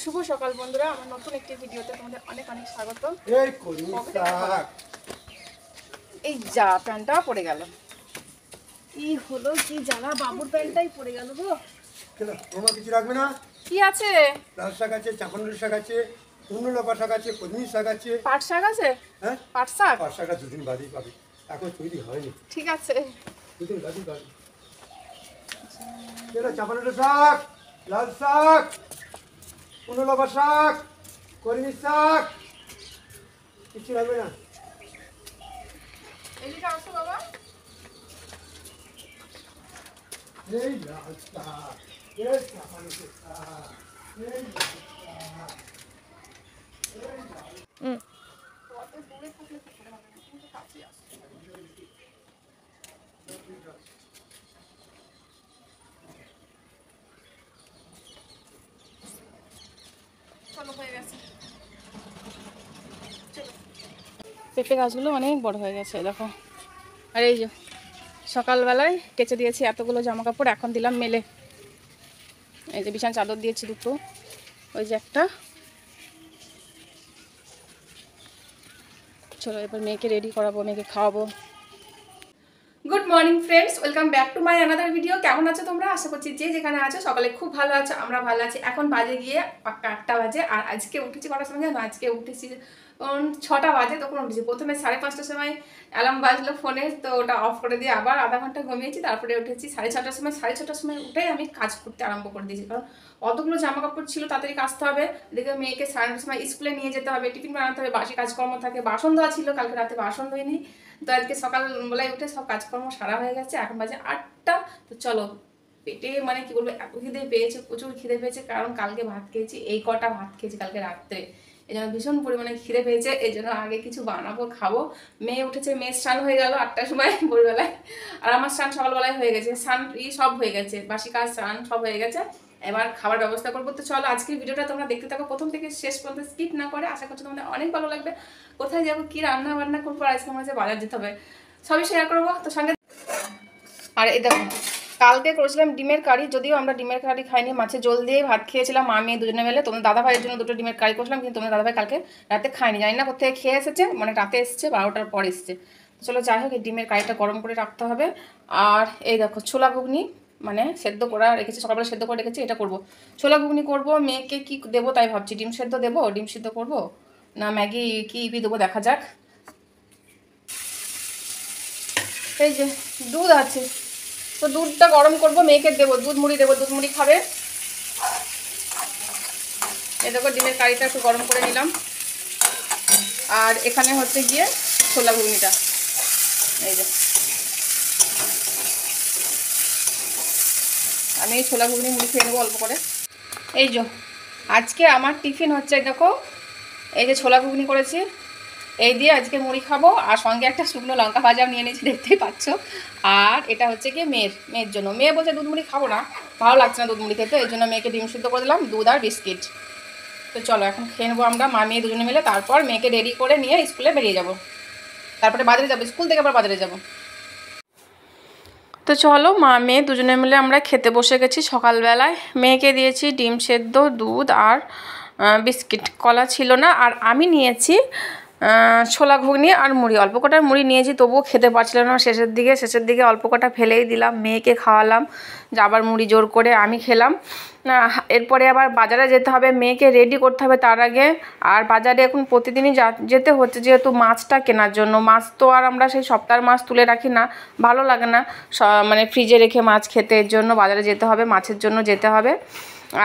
শুভ সকাল বন্ধুরা। আমার নতুন একটি ভিডিওতে তোমাদের অনেক অনেক স্বাগত। এই এই যা প্যান্টটা পড়ে গেল। কি হলো কি জ্বালা বাবুর প্যান্টটাই পড়ে গেল গো। তোমার কিছু রাখবে না? কি আছে? লাল শাক আছে চাপানুর শাক আছে শাক আছে শাক আছে। পাট শাক আছে? হ্যাঁ? পাট শাক? পাঁচ শাকটা দুদিন বাদেই পাবে। এখন তৈরি হয়নি। ঠিক আছে। দুদিন বাদেই পাবে। এটা চাপানুর শাক লাল শাক লপা শাক কলমি শাক কিছু রাখবে না। এই লাল শাক এই চাপানুর শাক এই লাল শাক অত দূরে থাকলে তো পড়ে হবে কিন্তু কাছে আসো। চলো হয়ে গেছে চলো। পেঁপে গাছগুলো অনেক বড় হয়ে গেছে, দেখো। আর এই যে, সকালবেলায় কেচে দিয়েছি এতগুলো জামা কাপড় এখন দিলাম মেলে। এই যে বিছানা চাদর দিয়েছি দুটো। ওই যে একটা। চলো, এবার মেয়েকে রেডি করাবো, মেয়েকে খাওয়াবো। Good morning friends welcome back to my another video কেমন আছো তোমরা? আশা করছি যে যেখানে আছো সকালে খুব ভালো আছো, আমরা ভালো আছি। এখন বাজে গিয়ে পাক্কা আটটা বাজে, আর আজকে উঠেছি কটার সময় জানো? আজকে উঠেছি ছটা বাজে, তখন উঠেছি। প্রথমে সাড়ে পাঁচটার সময় অ্যালার্ম বাজলো ফোনে তো ওটা অফ করে দিয়ে আবার আধা ঘণ্টা ঘুমিয়েছি, তারপরে উঠেছি সাড়ে ছটার সময়। সাড়ে ছটার সময় উঠেই আমি কাজ করতে আরম্ভ করে দিয়েছি। কারণ অতগুলো জামা কাপড় ছিল, তাড়াতাড়ি কাচতে হবে। এদিকে মেয়েকে সাড়ে সময় স্কুলে নিয়ে যেতে হবে, টিফিন বানাতে হবে, বাসি কাজকর্ম থাকে, বাসন ধোয়া ছিল, কালকে রাতে বাসন ধুইনি। তো আজকে সকালবেলায় উঠে সব কাজকর্ম সারা হয়ে গেছে, এখন বাজে আটটা। তো চলো, পেটে মানে কি বলব, এত খিদে পেয়েছে, প্রচুর খিদে পেয়েছে, কারণ কালকে ভাত খেয়েছি, এই কটা ভাত খেয়েছি কালকে রাত্রে। এই জন্য ভীষণ পরিমাণে খিদে পেয়েছে, এই জন্য আগে কিছু বানাবো, খাব। মেয়ে উঠেছে, মেয়ে স্নান হয়ে গেল আটটার সময় ভোরবেলায়। আর আমার স্নান সকালবেলায় হয়ে গেছে, স্নান ই সব হয়ে গেছে, বাসি কাজ, স্নান সব হয়ে গেছে। এবার খাবার ব্যবস্থা করব। তো চলো আজকের ভিডিওটা তোমরা দেখতে থাকো। প্রথম থেকে শেষ পর্যন্ত স্কিপ না করে আশা করছি তোমাদের অনেক ভালো লাগবে। কোথায় যাব, কি রান্না বান্না করব আজকে আমার যে বাজার যেতে হবে। সবই শেয়ার করব। তো সঙ্গে আর এই দেখো, কালকে করেছিলাম ডিমের কারি, যদিও আমরা ডিমের কারি খাইনি মাছের জল দিয়ে ভাত খেয়েছিলাম, মা, মেয়ে দুজনে মিলে। তোমার দাদা ভাইয়ের জন্য দুটো ডিমের কারি করছিলাম, কিন্তু তোমার দাদা ভাই কালকে রাতে খাইনি জানি না কোথায় খেয়ে এসেছে মানে রাতে এসেছে, বারোটার পর এসছে। চলো যাই হোক, এই ডিমের কারিটা গরম করে রাখতে হবে। আর এই দেখো, ছোলা ঘুগনি। মানে সেদ্ধ করা রেখেছি, সকালবেলা সেদ্ধ করে রেখেছি, এটা করব। ছোলা ঘুগনি করব, মেয়েকে কি দেবো তাই ভাবছি। ডিম সেদ্ধ দেবো, ডিম সিদ্ধ করব? না, ম্যাগি কি ইপি দেবো দেখা যাক। এই যে, দুধ আছে। তো দুধটা গরম করব, মেয়েকে দেবো, দুধ মুড়ি দেবো, দুধ মুড়ি খাবে। এই দেখো, ডিমের কারিটা একটু গরম করে নিলাম। আর এখানে হচ্ছে গিয়ে ছোলা ঘুগনিটা। এই যে। আমি এই ছোলা ঘুগনি মুড়ি খেয়ে নেব অল্প করে। এই যে, আজকে আমার টিফিন হচ্ছে দেখো, এই যে ছোলা ঘুগনি করেছি, এই দিয়ে আজকে মুড়ি খাব, আর সঙ্গে একটা শুকনো লঙ্কা ভাজা নিয়ে নিয়েছি, দেখতেই পাচ্ছ। আর এটা হচ্ছে কি মেয়ের মেয়ের জন্য। মেয়ে বলছে দুধ মুড়ি খাব না, ভালো লাগছে না দুধ মুড়ি খেতে, এই জন্য মেয়েকে ডিম সিদ্ধ করে দিলাম, দুধ আর বিস্কিট। তো চলো, এখন খেয়ে নেব আমরা, মা মেয়ে দুজনে মিলে, তারপর মেয়েকে রেডি করে নিয়ে স্কুলে বেরিয়ে যাব। তারপরে বাজারে যাব, স্কুল থেকে আবার বাজারে যাব। তো চলো, মা, মেয়ে দুজনে মিলে আমরা খেতে বসে গেছি সকালবেলায়। মেয়েকে দিয়েছি ডিম সেদ্ধ, দুধ আর বিস্কিট। কলা ছিল না, আর আমি নিয়েছি ছোলা ঘুগনি আর মুড়ি। অল্প কটার মুড়ি নিয়েছি, তবুও খেতে পারছিলাম না। শেষের দিকে শেষের দিকে অল্প কটা ফেলেই দিলাম, মেয়েকে খাওয়ালাম, যাবার মুড়ি জোর করে আমি খেলাম। এরপরে আবার বাজারে যেতে হবে, মেয়েকে রেডি করতে হবে তার আগে। আর বাজারে এখন প্রতিদিনই যেতে হচ্ছে, যেহেতু মাছটা কেনার জন্য। মাছ তো আর আমরা সেই সপ্তাহের মাছ তুলে রাখি না, ভালো লাগে না। মানে ফ্রিজে রেখে মাছ খেতে এর জন্য বাজারে যেতে হবে, মাছের জন্য যেতে হবে।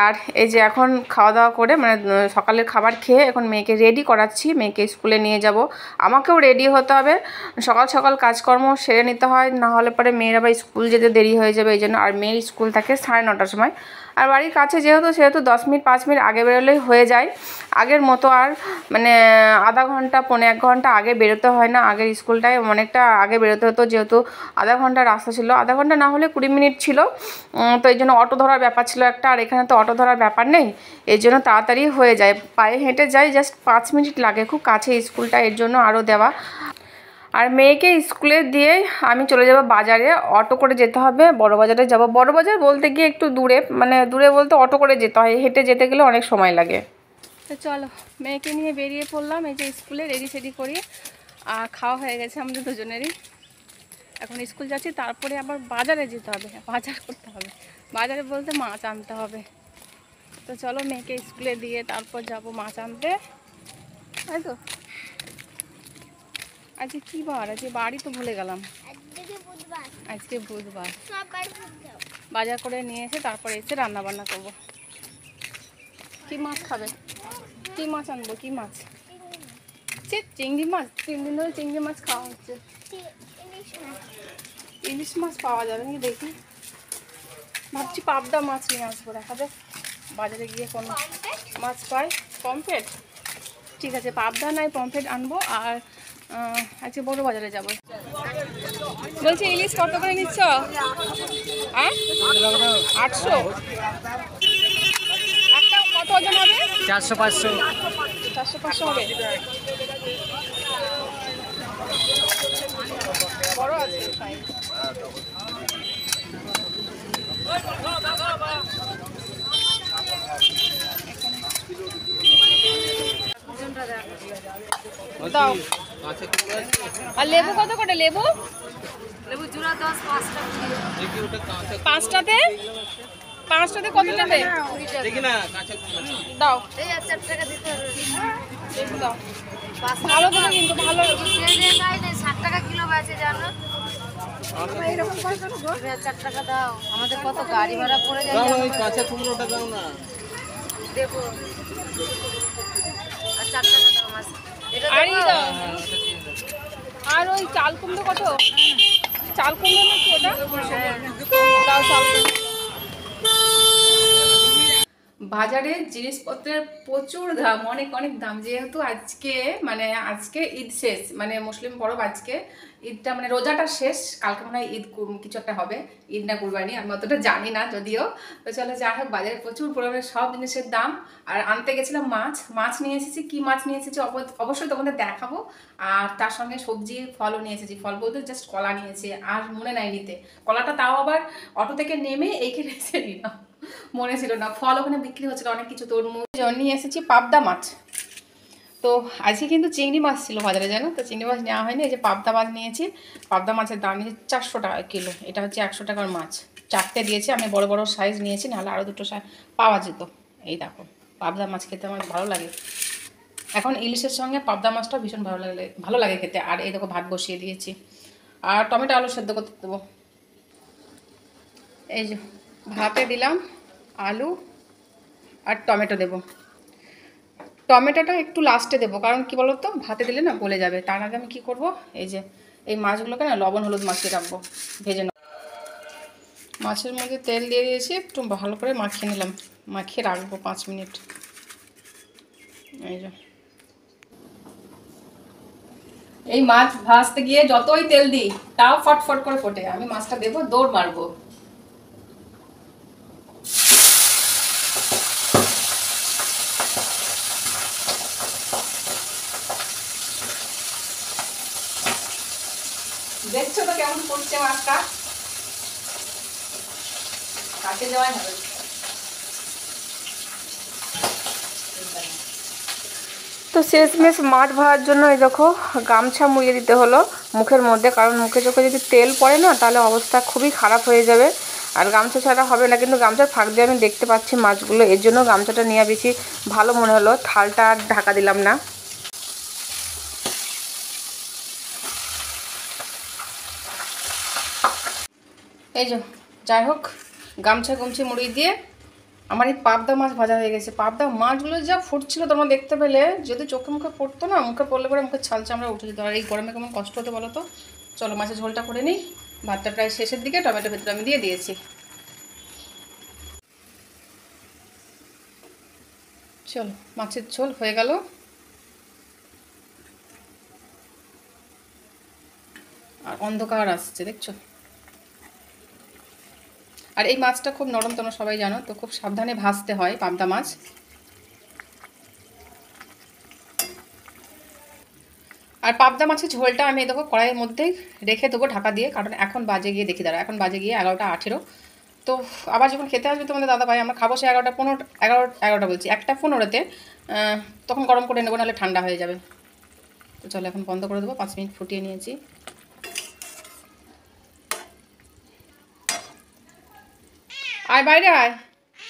আর এই যে এখন খাওয়া দাওয়া করে মানে সকালের খাবার খেয়ে এখন মেয়েকে রেডি করাচ্ছি, মেয়েকে স্কুলে নিয়ে যাব। আমাকেও রেডি হতে হবে। সকাল সকাল কাজকর্ম সেরে নিতে হয়, না হলে পরে মেয়েরা আবার স্কুল যেতে দেরি হয়ে যাবে, এই জন্য। আর মেয়ের স্কুল থাকে সাড়ে নটার সময়। আর বাড়ির কাছে যেহেতু, সেহেতু দশ মিনিট, পাঁচ মিনিট আগে বেরোলেই হয়ে যায়। আগের মতো আর মানে আধা ঘণ্টা, পৌনে এক ঘণ্টা আগে বেরোতে হয় না। আগের স্কুলটায় অনেকটা আগে বেরোতে হতো, যেহেতু আধা ঘণ্টা রাস্তা ছিল। আধা ঘণ্টা না হলে কুড়ি মিনিট ছিল। তো এই জন্য অটো ধরার ব্যাপার ছিল একটা, আর এখানে তো অটো ধরার ব্যাপার নেই। এর জন্য তাড়াতাড়ি হয়ে যায়। পায়ে হেঁটে যাই, জাস্ট পাঁচ মিনিট লাগে। খুব কাছে স্কুলটা, এর জন্য আরও দেওয়া। আর মেয়েকে স্কুলে দিয়ে আমি চলে যাব বাজারে, অটো করে যেতে হবে, বড় বাজারে যাব। বড় বাজার বলতে গিয়ে একটু দূরে মানে দূরে বলতে অটো করে যেতে হয়, হেঁটে যেতে গেলে অনেক সময় লাগে। তো চলো, মেয়েকে নিয়ে বেরিয়ে পড়লাম, এই যে স্কুলে রেডি সেডি করি, আর খাওয়া হয়ে গেছে আমাদের দুজনেরই। এখন স্কুল যাচ্ছি, তারপরে আবার বাজারে যেতে হবে, বাজার করতে হবে। বাজারে বলতে মাছ আনতে হবে। তো চলো, মেয়েকে স্কুলে দিয়ে তারপর যাব মাছ আনতে। তাই তো? আজকে কী বার? আজকে বাড়ি তো ভুলে গেলাম। আজকে বুধবার। বাজার করে নিয়ে এসে তারপরে এসে রান্না বান্না করব। কি মাছ খাবে? কি মাছ আনব? কি মাছ? চে চিংড়ি মাছ। তিন দিন ধরে চিংড়ি মাছ খাওয়া হচ্ছে। ইলিশ মাছ। পাওয়া যাবে নাকি দেখি? ভাবছি পাবদা মাছ নিয়ে আসব দেখা যাক। বাজারে গিয়ে কোন মাছ পাই। পমফ্রেট? ঠিক আছে পাবদা নাই পমফ্রেট আনব। আর আজকে বড় বাজারে যাব। বলছি ইলিশ কত করে নিচ্ছ? হ্যাঁ? আটশো? একটা কত ওজন হবে? চারশো পাঁচশো। চারশো পাঁচশো হবে। বড় আছে দাও। আর লেবু কত করে? লেবু? লেবু পাঁচটাতে? পাঁচটাতে কত নেবে দাও। লেবু দাও। ভালো করে কিন্তু ভালো। ষাট টাকা কিলো বেচে জানো? দুই হাজার টাকা দাও। আমাদের কত গাড়ি ভাড়া পড়ে যায় চার টাকা দাও এটা আর ই দাও। আর ওই চাল কুমড়ো কত? চাল কুমড়ো নাকি ওটা দাও চাল কুমড়ো। বাজারে জিনিসপত্রের প্রচুর দাম, অনেক অনেক দাম। যেহেতু আজকে মানে আজকে ঈদ শেষ মানে মুসলিম পরব আজকে, ঈদটা মানে রোজাটা শেষ, কালকে মনে হয় ঈদ কিছু একটা হবে, ঈদ না কুরবানি, আমি অতটা জানি না যদিও। তো চলো যাই হোক, বাজারে প্রচুর পরিমাণে সব জিনিসের দাম। আর আনতে গেছিলাম মাছ মাছ নিয়ে এসেছি, কি মাছ নিয়ে এসেছি অব- অবশ্যই তোমাদের দেখাবো। আর তার সঙ্গে সবজি, ফলও নিয়ে এসেছি, ফল বলতে জাস্ট কলা নিয়েছি, আর মনে নাই নিতে। কলাটা তাও আবার অটো থেকে নেমে এইখানে এসে নিলাম। মনে ছিল না। ফল ওখানে বিক্রি হচ্ছিল, অনেক কিছু তরমুজ। নিয়ে এসেছি, পাবদা মাছ। তো আজকে কিন্তু চিংড়ি মাছ ছিল বাজারে, জানো? তো চিংড়ি মাছ নেওয়া হয়নি, এই যে পাবদা মাছ নিয়েছি। পাবদা মাছের দাম নিয়েছে চারশো টাকা কিলো। এটা হচ্ছে একশো টাকার মাছ। চারটে দিয়েছি, আমি বড় বড় সাইজ নিয়েছি, নাহলে আরও দুটো সাইজ পাওয়া যেত। এই দেখো, পাবদা মাছ খেতে আমার ভালো লাগে। এখন ইলিশের সঙ্গে পাবদা মাছটা ভীষণ ভালো লাগে ভালো লাগে খেতে। আর এই দেখো, ভাত বসিয়ে দিয়েছি। আর টমেটো আলু সেদ্ধ করতে দেবো। এই যে, ভাতে দিলাম। আলু আর টমেটো দেবো। টমেটোটা একটু লাস্টে দেবো, কারণ কি বলো তো ভাতে দিলে না গলে যাবে। তার আগে আমি কি করব? এই যে, এই মাছগুলোকে না লবণ হলুদ মাখিয়ে রাখব, ভেজে নেব। মাছের মধ্যে তেল দিয়ে দিয়েছি, একটু ভালো করে মাখিয়ে নিলাম। মাখিয়ে রাখব পাঁচ মিনিট। এই যে। এই মাছ ভাজতে গিয়ে যতই তেল দিই, তাও ফটফট করে ফোটে। আমি মাছটা দেবো, দৌড় মারবো দেখছ তো কেমন করছে মাছটা কাছে যাওয়াই হবে? তো শেষমেশ মাছ ভাজার জন্য এই দেখো গামছা মুড়িয়ে দিতে হলো মুখের মধ্যে কারণ মুখে চোখে যদি তেল পড়ে না তাহলে অবস্থা খুবই খারাপ হয়ে যাবে। আর গামছা ছাড়া হবে না কিন্তু গামছার ফাঁক দিয়ে আমি দেখতে পাচ্ছি মাছগুলো। এর জন্য গামছাটা নেওয়া বেশি ভালো মনে হলো থালটা আর ঢাকা দিলাম না। এই যে যাই হোক গামছা গুমছি মুড়ি দিয়ে আমার এই পাবদা মাছ ভাজা হয়ে গেছে। পাবদা মাছগুলো যা ফুটছিল তোমরা দেখতে পেলে, যদি চোখে মুখে পড়তো না, মুখে পড়লে পরে মুখে ছাল চামড়া উঠে যেত। আর এই গরমে কেমন কষ্ট হতে বলো তো? চলো মাছের ঝোলটা করে নিই। ভাতটা প্রায় শেষের দিকে, টমেটো ভেতরে আমি দিয়ে দিয়েছি। চলো, মাছের ঝোল হয়ে গেল। আর অন্ধকার আসছে, দেখছ? আর এই মাছটা খুব নরম, তোমরা সবাই জানো, তো খুব সাবধানে ভাজতে হয় পাবদা মাছ। আর পাবদা মাছের ঝোলটা আমি দেখো কড়াইয়ের মধ্যেই রেখে দেবো ঢাকা দিয়ে, কারণ এখন বাজে গিয়ে, দেখি দাঁড়া এখন বাজে গিয়ে এগারোটা আঠেরো। তো আবার যখন খেতে আসবে তোমাদের দাদা ভাই, আমরা খাব সে এগারোটা পনেরো, এগারো, এগারোটা বলছি, একটা পনেরোতে তখন গরম করে নেব, নাহলে ঠান্ডা হয়ে যাবে। তো চলো এখন বন্ধ করে দেবো, পাঁচ মিনিট ফুটিয়ে নিয়েছি। আয় বাইরে আয়।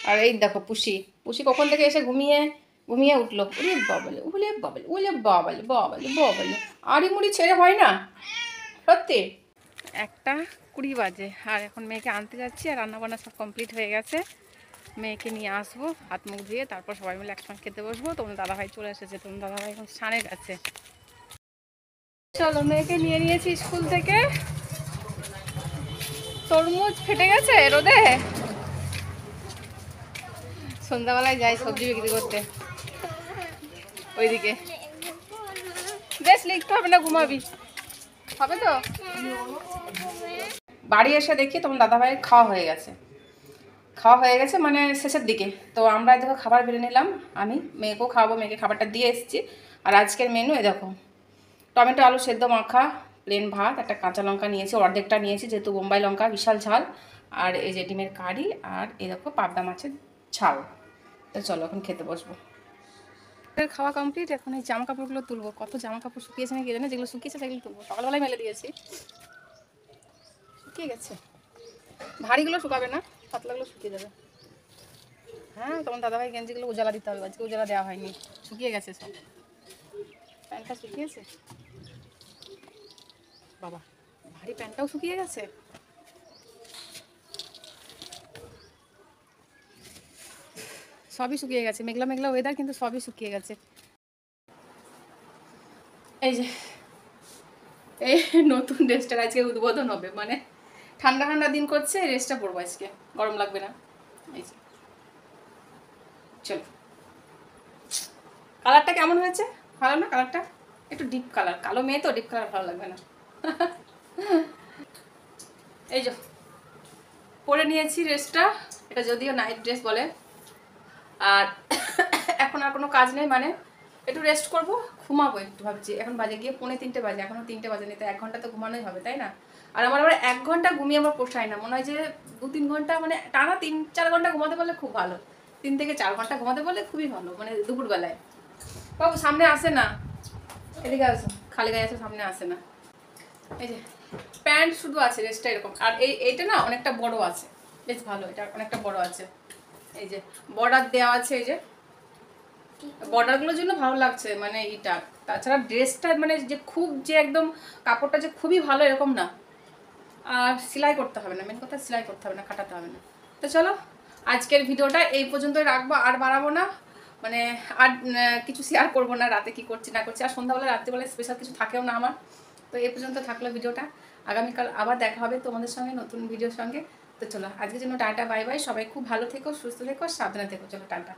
আর এই দেখো পুষি। পুষি কখন থেকে এসে ঘুমিয়ে ঘুমিয়ে উঠল? ওলে বাবালে ওলে বাবালে ওলে বাবালে বাবালে বাবালে। আড়ি মুড়ি ছেড়ে হয় না? সত্যি? একটা কুড়ি বাজে। আর এখন মেয়েকে আনতে যাচ্ছি আর রান্নাবান্না সব কমপ্লিট হয়ে গেছে। মেয়েকে নিয়ে আসব, হাত মুখ ধুয়ে তারপর সবাই মিলে একসঙ্গে খেতে বসবো। তোমার দাদাভাই চলে এসেছে, তোমার দাদাভাই এখন স্নানে গেছে। চলো, মেয়েকে নিয়ে নিয়েছি স্কুল থেকে। তরমুজ ফেটে গেছে রোদে? সন্ধ্যাবেলায় যাই সবজি বিক্রি করতে। ওইদিকে। বেশ লিখতে হবে না, ঘুমাবি। হবে তো? বাড়ি এসে দেখি তোমার দাদাভাইয়ের খাওয়া হয়ে গেছে। খাওয়া হয়ে গেছে মানে শেষের দিকে। তো আমরা দেখো খাবার বেড়ে নিলাম। আমি মেয়েকেও খাওয়াবো, মেয়েকে খাবারটা দিয়ে এসেছি। আর আজকের মেনু এ দেখো, টমেটো, আলু সেদ্ধ, মাখা প্লেন ভাত, একটা কাঁচা লঙ্কা নিয়েছি, অর্ধেকটা নিয়েছি, যেহেতু বোম্বাই লঙ্কা, বিশাল ঝাল। আর এই যে ডিমের কারি, আর দেখো পাবদা মাছের ঝাল তো চলো, এখন খেতে বসবো। খাওয়া কমপ্লিট এখন এই জামা কাপড়গুলো তুলবো। কত জামা কাপড় শুকিয়েছে নাকি জানে যেগুলো শুকিয়েছে সেগুলো তুলবো। সকালবেলায় মেলে দিয়েছি। শুকিয়ে গেছে। ভারীগুলো শুকাবে না, পাতলাগুলো শুকিয়ে যাবে। হ্যাঁ তখন দাদাভাই গেঞ্জিগুলো উজালা দিতে হবে, আজকে উজালা দেওয়া হয়নি। শুকিয়ে গেছে সব। প্যান্টটা শুকিয়েছে? বাবা, ভারী প্যান্টটাও শুকিয়ে গেছে? সবই শুকিয়ে গেছে। মেঘলা মেঘলা ওয়েদার কিন্তু সবই শুকিয়ে গেছে। এই যে এই নতুন ড্রেসটার আজকে উদ্বোধন হবে। মানে ঠান্ডা ঠান্ডা দিন করছে, এই ড্রেসটা পরবো আজকে। গরম লাগবে না। এই যে, চলো। কালারটা কেমন হয়েছে? ভালো না কালারটা একটু ডিপ কালার কালো মেয়ে তো ডিপ কালার ভালো লাগবে না। এই যে, পরে নিয়েছি ড্রেসটা এটা যদিও নাইট ড্রেস বলে। আর এখন আর কোনো কাজ নেই মানে একটু রেস্ট করব, ঘুমাবো একটু ভাবছি। এখন বাজে গিয়ে পৌনে তিনটে বাজে এখনও তিনটে বাজে নেই তো এক ঘণ্টা তো ঘুমানোই হবে, তাই না? আর আমার আবার এক ঘণ্টা ঘুমিয়ে আমার পোষায় না, মনে হয় যে দু তিন ঘণ্টা মানে টানা তিন, চার ঘণ্টা ঘুমাতে পারলে খুব ভালো। তিন থেকে চার ঘণ্টা ঘুমাতে পারলে খুবই ভালো মানে দুপুরবেলায়। বাবু, সামনে আসে না? এদিকে আসো, খালি গায়ে আছে, সামনে আসে না। এই যে, প্যান্ট শুধু আছে, রেস্টটা এরকম। আর এই, এইটা না অনেকটা বড় আছে। বেশ ভালো, এটা অনেকটা বড় আছে। এই যে বর্ডার দেওয়া আছে, এই যে। বর্ডারগুলোর জন্য ভালো লাগছে মানে এটা তাছাড়া ড্রেসটা মানে যে খুব যে একদম, কাপড়টা যে খুবই ভালো এরকম না। আর সেলাই করতে হবে না মেন কথা সেলাই করতে হবে না কাটাতে হবে না। তো চলো, আজকের ভিডিওটা এই পর্যন্তই রাখব, আর বাড়াবো না। মানে আর কিছু শেয়ার করব না, রাতে কি করছি, না করছি। আর সন্ধ্যাবেলা, রাত্রিবেলায় স্পেশাল কিছু থাকেও না আমার। তো এই পর্যন্ত থাকল ভিডিওটা। আগামীকাল আবার দেখা হবে তোমাদের সঙ্গে নতুন ভিডিওর সঙ্গে। তো চলো, আজকের জন্য টাটা, বাই বাই। সবাই খুব ভালো থেকো, সুস্থ থেকো সাবধানে থেকো। চলো, টাটা।